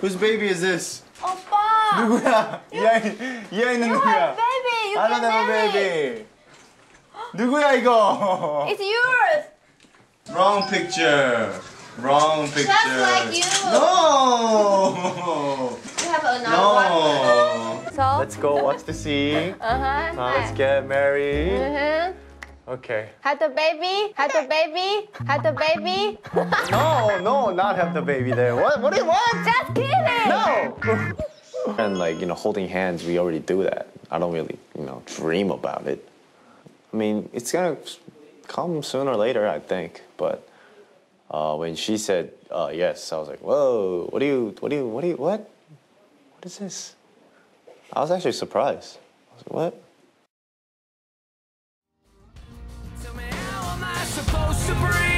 Whose baby is this? 오빠. 누구야? 이 아이 이 아이는 You 누구야? have baby. You I don't can have a marry. baby. 누구야 이거? It's yours. Wrong picture. Wrong picture. Just like you. No. You have another one. No. So. Let's go watch the scene. Uh huh. Uh, let's get married. Uh-huh. Okay. Had the baby. Had the baby. Had the baby. No, no, not have the baby there. What? What? do you- What? Just kidding. No. And like, you know, holding hands, we already do that. I don't really, you know, dream about it. I mean, it's gonna come sooner or later, I think. But uh, when she said uh, yes, I was like, whoa, what do you, what do you, what do you, what? What is this? I was actually surprised. I was like, what? supreme.